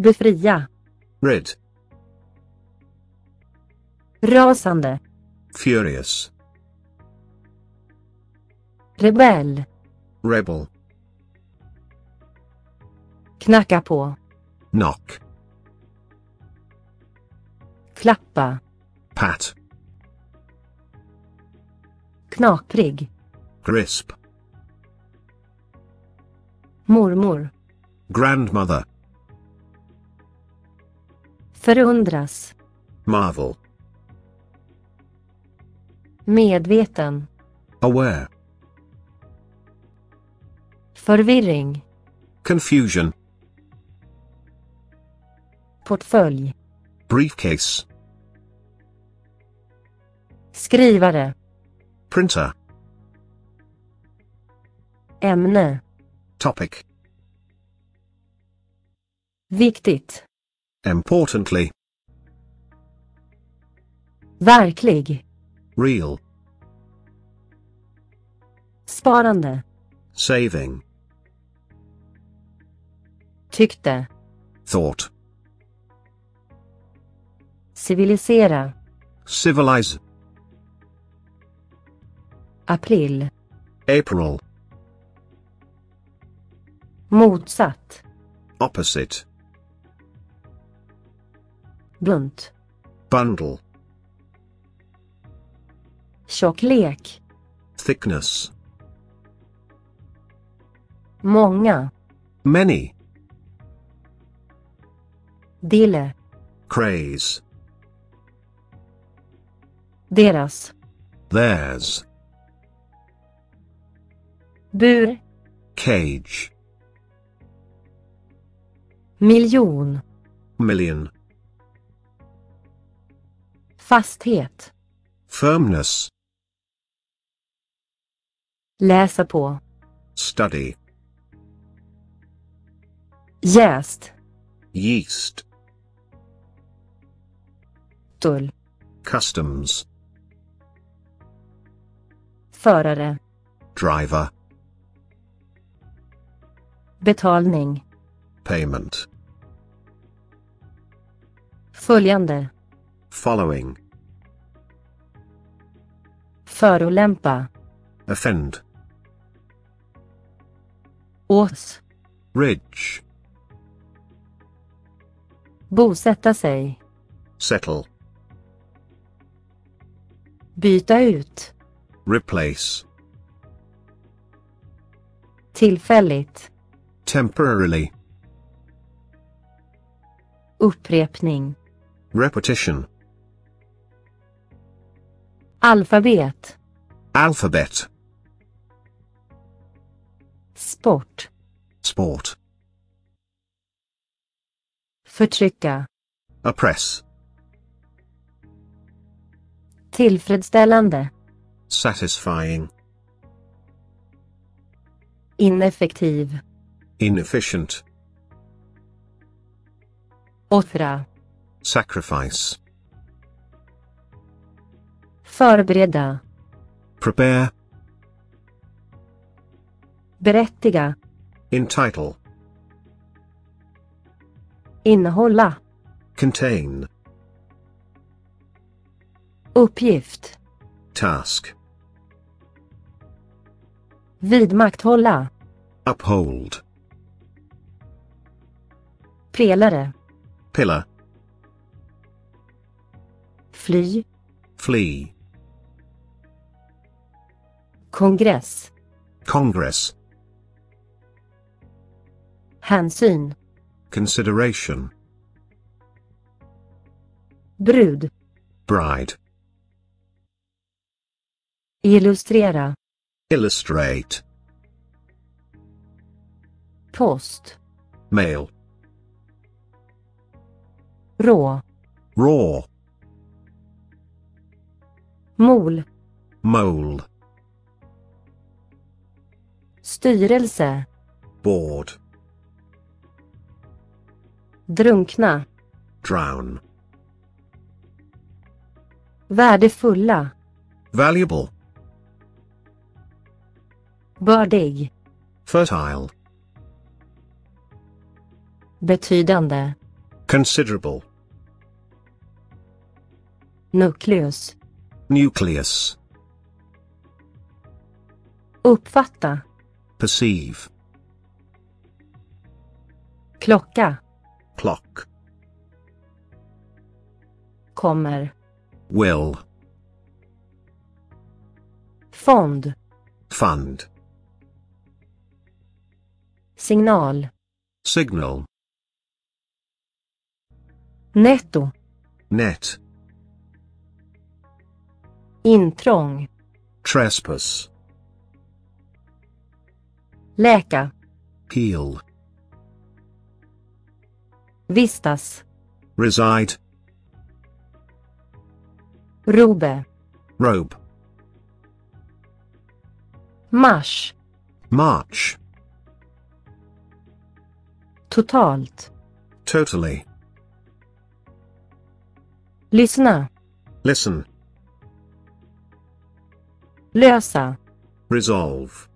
Befria. rid, Rasande. furious, Rebell. rebel, Knacka på. knock, Klappa. pat, Knaprig. crisp, Mormor. grandmother, Förundras. marvel, Medveten. aware, Förvirring. confusion, Portfölj. briefcase, Skrivare. printer, Ämne. topic, Viktigt. Importantly, Verklig. real, Sparande. saving, Tyckte. thought, Civilisera. civilize, April. April, Motsatt. opposite, Bunt. bundle, Tjocklek. thickness, Många. many, Dille. craze, Deras. theirs, Bur. cage, Miljon. million, Fasthet. firmness, Läsa på. study, Jäst. yeast, Tull. customs, Förare. driver, Betalning. payment, Följande. Following, Förolämpa. offend, Ås. ridge, Bosätta sig. settle, Byta ut. replace, Tillfälligt. temporarily, Upprepning. repetition, Alfabet. alphabet, Sport. sport, Förtrycka. oppress, Tillfredsställande. satisfying, Ineffektiv. inefficient, Offra. sacrifice, Förbereda. prepare, Berättiga. entitle, Innehålla. contain, Uppgift. task, Vidmakthålla. uphold, Pelare. pillar, Fly. flee, Kongress. congress, Hänsyn. consideration, Brud. bride, Illustrera. illustrate, Post. mail, Rå. raw, Mol. mold, Styrelse. board, Drunkna. drown, Värdefulla. valuable, Bördig. fertile, Betydande. Considerable. Nukleus. Nucleus. Uppfatta. Perceive. Klocka. Clock. Kommer. Will. Fond. Fund. Signal. Signal. Netto. Net. Intrång. Trespass. Läka. Heal. Vistas. Reside. Robe. Robe. Mars. March. Totalt. Totally. Lyssna. Listen. Lösa. Resolve.